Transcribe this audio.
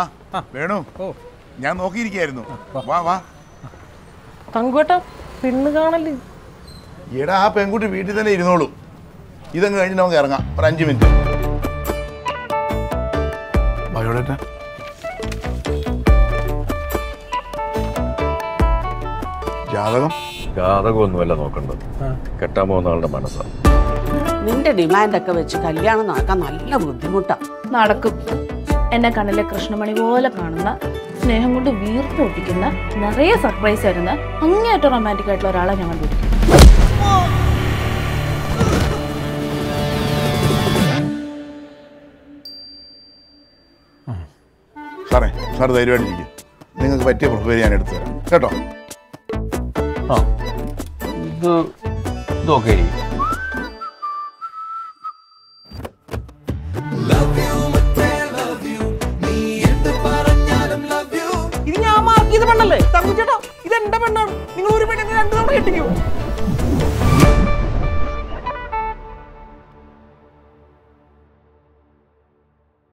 ആ വേണു. ഞാൻ നോക്കിയിരിക്കായിരുന്നു വാ. വാ തങ്കുവേട്ട പെണ്ണ് കാണല്ലേ എടാ ആ പെൺകുട്ടി വീട്ടിൽ തന്നെ ഇരുന്നോളൂ. ഇതങ്ങ് കഴിഞ്ഞ് നമുക്ക് ഇറങ്ങാം. ഒരു അഞ്ച് മിനിറ്റ്. ബയോഡേറ്റ ജാതകം? ജാതകമൊന്നുമല്ല നോക്കേണ്ടത് കെട്ടാൻ പോകുന്ന ആളുടെ മനസ്സാണ് നിന്റെ ഡിമാൻഡ് ഒക്കെ വെച്ച് കല്യാണം നടക്കാൻ നല്ല ബുദ്ധിമുട്ടാണ് നടക്കും. എന്നെ കണ്ണിലെ കൃഷ്ണമണി പോലെ കാണുന്ന സ്നേഹം കൊണ്ട് വീർപ്പ് ഒട്ടിക്കുന്ന നിറയെ സർപ്രൈസ് തരുന്ന അങ്ങേയറ്റം റൊമാന്റിക് ആയിട്ടുള്ള ഒരാളെ ഞാൻ കണ്ടുപിടിക്കും. സാറേ സാർ ധൈര്യമായിട്ടിരിക്കും നിങ്ങൾക്ക് പറ്റിയ പ്രൊഫൈൽ ഞാൻ എടുത്തു തരാം കേട്ടോ? ആ. ഇത് ഇതൊക്കെ ഇത് ഞാൻ മാർക്ക് ചെയ്ത പെണ്ണല്ലേ? തങ്കുച്ചേട്ടാ ഇത് എന്റെ പെണ്ണാണ്. നിങ്ങൾ ഒരു പെണ്ണിനെ രണ്ടു തവണ കെട്ടിക്കോ.